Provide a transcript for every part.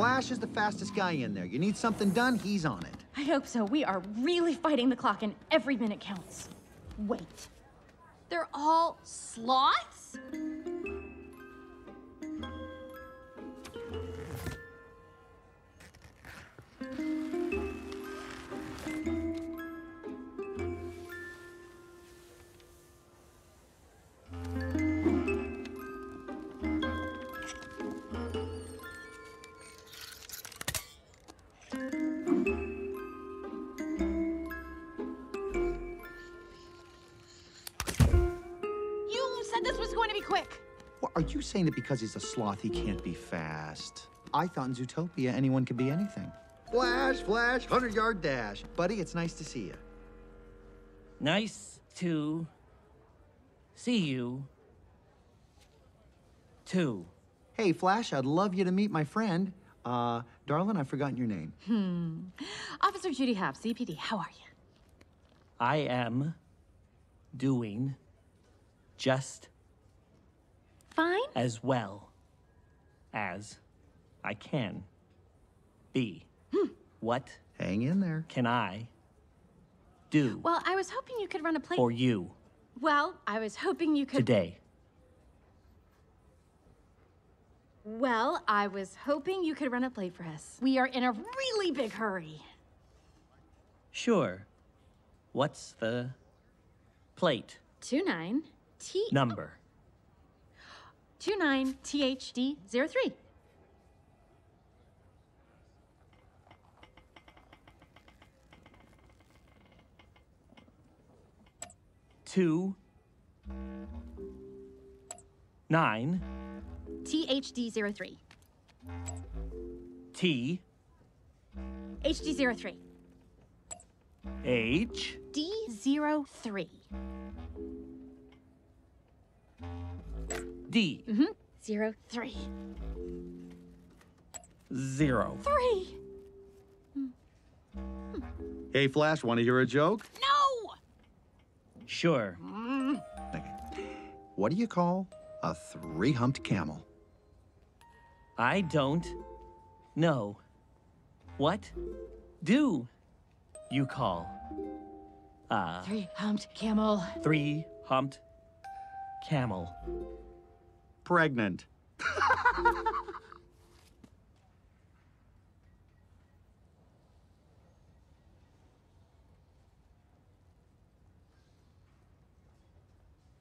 Flash is the fastest guy in there. You need something done, he's on it. I hope so. We are really fighting the clock and every minute counts. Wait. They're all sloths? Are you saying that because he's a sloth, he can't be fast? I thought in Zootopia anyone could be anything. Flash, flash, 100 yard dash. Buddy, it's nice to see you. Nice to see you too. Hey, Flash, I'd love you to meet my friend. Uh, darling, I've forgotten your name. Hmm. Officer Judy Hopps, ZPD, how are you? I am doing just Fine? As well as I can be. Hmm. What Hang in there. can I do Well, I was hoping you could run a play. for you Well, I was hoping you could. today? Well, I was hoping you could run a play for us. We are in a really big hurry. Sure. What's the plate 29 T number? 29 THD 03. Two nine THD 03. T HD 03. H D 03. Mm-hmm. 03. zero. Three. Hey, Flash, want to hear a joke? No! Sure. Okay. What do you call a three humped camel? I don't know. What do you call a Three humped camel. three humped camel? Pregnant.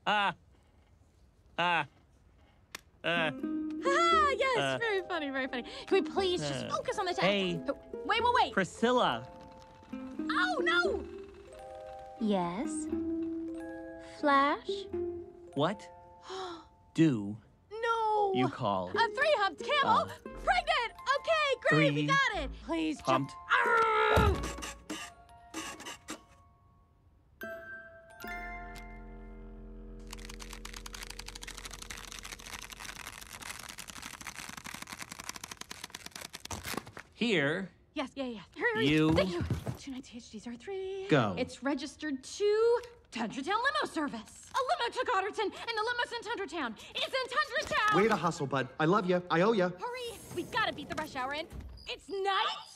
Ah. Ah. Uh. Ah, yes, very funny, very funny. Can we please just uh, focus on the hey. Wait, wait, wait. Priscilla. Oh, no! Yes? Flash? What do No! you call A three humped camel? Uh, Pregnant! Okay, great, we got it. Please, humped Arrgh! here? Yes, yeah, yeah. Hurry. You- Thank you. 290 HDs Go. It's registered to Tundra Town Limo Service. A limo took Otterton, and the limo's in Tundra Town. It's in Tundra Town. Way to hustle, bud. I love you. I owe you. Hurry! We gotta beat the rush hour in. It's night